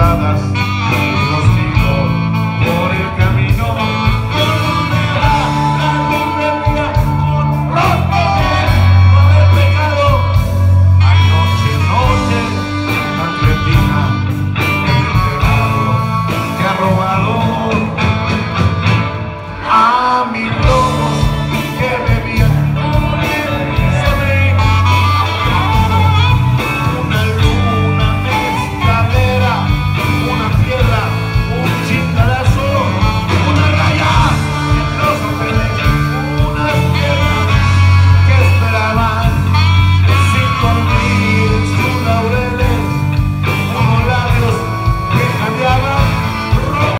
estradas